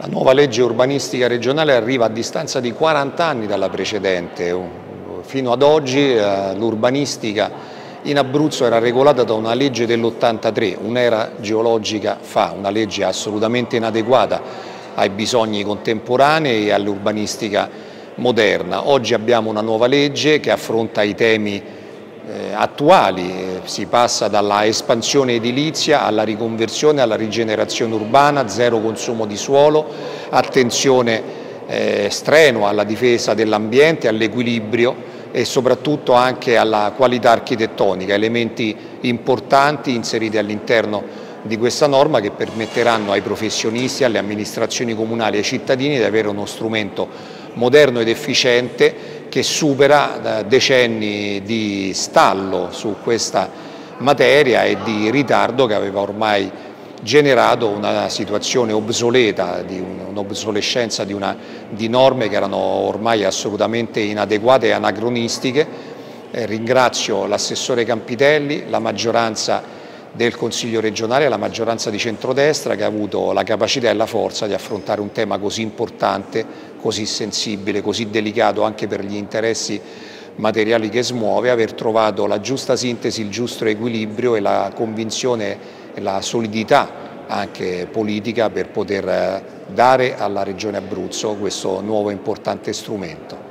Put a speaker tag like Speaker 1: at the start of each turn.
Speaker 1: La nuova legge urbanistica regionale arriva a distanza di 40 anni dalla precedente. Fino ad oggi eh, l'urbanistica in Abruzzo era regolata da una legge dell'83, un'era geologica fa, una legge assolutamente inadeguata ai bisogni contemporanei e all'urbanistica moderna. Oggi abbiamo una nuova legge che affronta i temi eh, attuali, eh, si passa dalla espansione edilizia alla riconversione, alla rigenerazione urbana, zero consumo di suolo, attenzione eh, strenua alla difesa dell'ambiente, all'equilibrio e soprattutto anche alla qualità architettonica, elementi importanti inseriti all'interno di questa norma che permetteranno ai professionisti, alle amministrazioni comunali e ai cittadini di avere uno strumento moderno ed efficiente che supera eh, decenni di stallo su questa materia e di ritardo che aveva ormai generato una situazione obsoleta, un'obsolescenza di, di, norme che erano ormai assolutamente inadeguate e anacronistiche. Eh, ringrazio l'assessore Campitelli, la maggioranza del Consiglio regionale la maggioranza di centrodestra che ha avuto la capacità e la forza di affrontare un tema così importante, così sensibile, così delicato anche per gli interessi materiali che smuove, aver trovato la giusta sintesi, il giusto equilibrio e la convinzione e la solidità anche politica per poter eh, dare alla Regione Abruzzo questo nuovo importante strumento.